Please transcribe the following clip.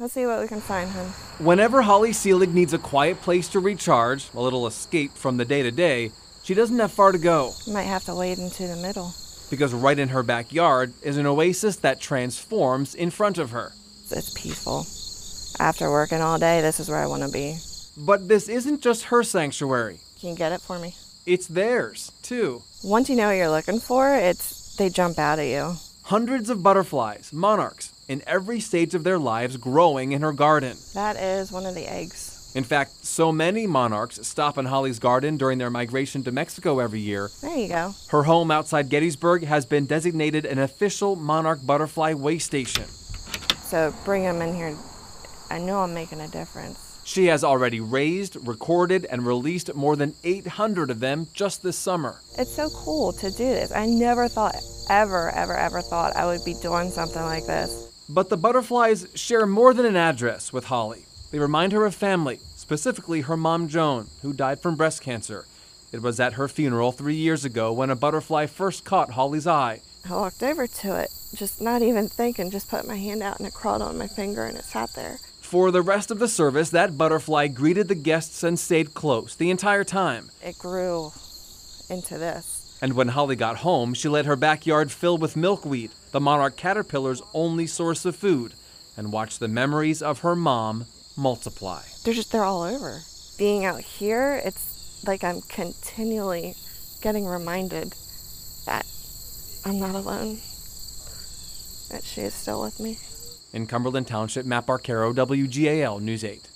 Let's see what we can find, hun. Whenever Holly Seelig needs a quiet place to recharge, a little escape from the day to day, she doesn't have far to go. Might have to wade into the middle. Because right in her backyard is an oasis that transforms in front of her. It's peaceful. After working all day, this is where I want to be. But this isn't just her sanctuary. Can you get it for me? It's theirs, too. Once you know what you're looking for, it's they jump out at you. Hundreds of butterflies, monarchs, in every stage of their lives growing in her garden. That is one of the eggs. In fact, so many monarchs stop in Holly's garden during their migration to Mexico every year. There you go. Her home outside Gettysburg has been designated an official monarch butterfly way station. So bring them in here. I know I'm making a difference. She has already raised, recorded, and released more than 800 of them just this summer. It's so cool to do this. I never thought, ever, ever, ever thought I would be doing something like this. But the butterflies share more than an address with Holly. They remind her of family, specifically her mom Joan, who died from breast cancer. It was at her funeral three years ago when a butterfly first caught Holly's eye. I walked over to it, just not even thinking, just put my hand out and it crawled on my finger and it sat there. For the rest of the service, that butterfly greeted the guests and stayed close the entire time. It grew into this. And when Holly got home, she let her backyard fill with milkweed, the monarch caterpillar's only source of food, and watched the memories of her mom multiply. They're just, they're all over. Being out here, it's like I'm continually getting reminded that I'm not alone, that she is still with me. In Cumberland Township, Matt Barcaro, WGAL News 8.